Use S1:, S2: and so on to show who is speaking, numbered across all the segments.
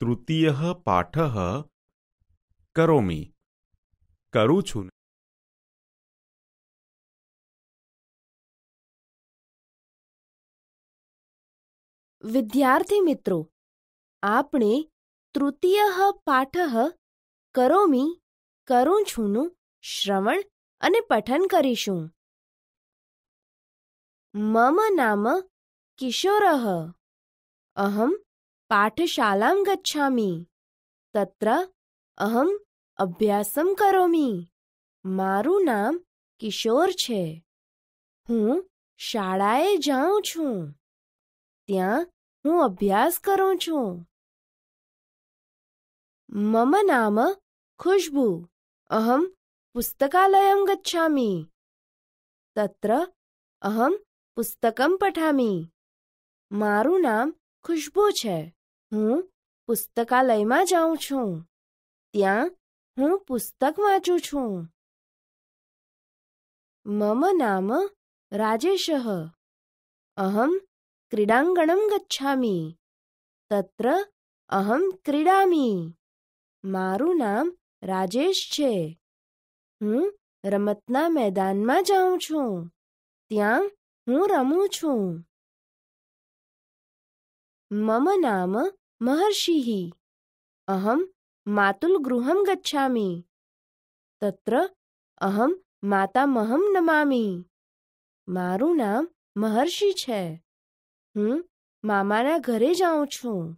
S1: તૃતીય પાઠ કરોમી. કરું છું.
S2: વિદ્યાર્થી મિત્રો, આપણે તૃતીય પાઠ કરોમી કરું છુંનું શ્રવણ અને પઠન કરીશું. મમ નામ કિશોર. અહમ પાઠશાલાં ગચ્છામિ તત્ર અહમ અભ્યાસમ કરોમી મારું નામ કિશોર છે હું શાળાએ જાઉં છું ત્યાં હું અભ્યાસ કરું છું મમ નામ ખુશ્બુ અહમ પુસ્તકાલયં ગચ્છામિ તત્ર અહમ પુસ્તકમ પઠામિ મારું નામ ખુશ્બુ છે હું પુસ્તકાલયમાં જાઉં છું. ત્યાં હું પુસ્તક વાંચું છું. મમ નામ રાજેશ. અહમ ક્રીડાંગણમ ગચ્છામી. તત્ર અહમ ક્રીડામિ. મારું નામ રાજેશ છે. હું રમતના મેદાનમાં જાઉં છું. ત્યાં હું રમું છું. મમ નામ મહર્ષિ अहं માતુલ गच्छामि। तत्र અહમ માતામહમ નમામી મારું નામ મહર્ષિ છે હું મામાના ઘરે જાઉં છું।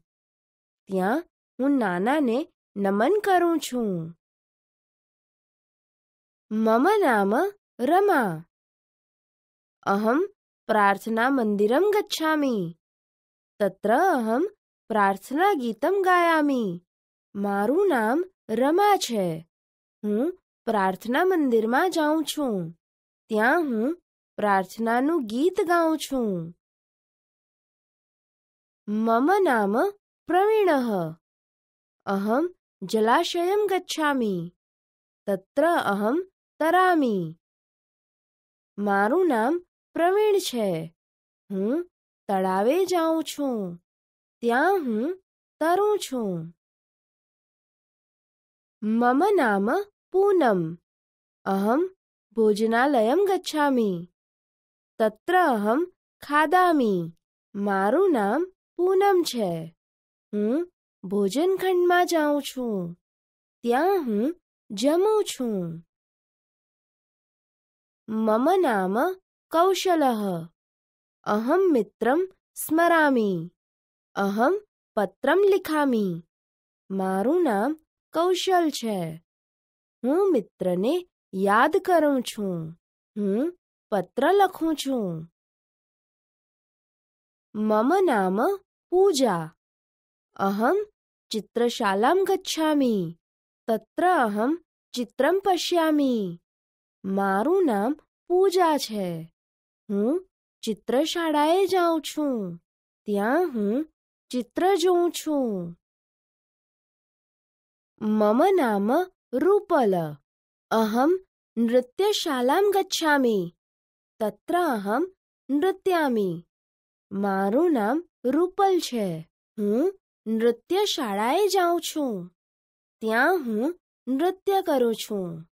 S2: ત્યાં હું નાનાને નમન કરું છું। મમ નામ રમા। અહમ પ્રાર્થના મંદિરમ ગચ્છામી। તત્ર અહમ પ્રાર્થના ગીતમ ગાયામી. મારું નામ રમા છે. હું પ્રાર્થના મંદિરમાં જાઉં છું. ત્યાં હું પ્રાર્થનાનું ગીત ગાઉં છું. મમ નામ પ્રવીણ. અહમ જલાશયમ ગચ્છામિ. તત્ર અહમ તરામિ. મારું નામ પ્રવીણ છે. હું તળાવે જાઉં છું. ત્યાં હું તરું છું. મમ નામ પૂનમ. અહમ ભોજનાલયમ ગચ્છામિ. તત્ર અહમ ખાદામિ. મારું નામ પૂનમ છે. હું ભોજનખંડમાં જાઉં છું. ત્યાં હું જમું છું. મમ નામ કૌશલ. અહમ મિત્રમ સ્મરામિ. અહમ પત્રમ લિખામી મારું નામ કૌશલ છે હું મિત્રને યાદ કરું છું હું પત્ર લખું છું મમ નામ પૂજા અહમ ચિત્રશાલાં ગચ્છામી તત્ર અહમ ચિત્રમ પશ્યામિ મારું નામ પૂજા છે હું ચિત્રશાળાએ જાઉં છું ત્યાં હું ચિત્ર જોઉં છું. મમ નામ રૂપલ. અહમ નૃત્યશાલાં ગચ્છામી. તત્ર અહમ નૃત્યામી. મારું નામ રૂપલ છે. હું નૃત્યશાળાએ જાઉં છું. ત્યાં હું નૃત્ય કરું છું.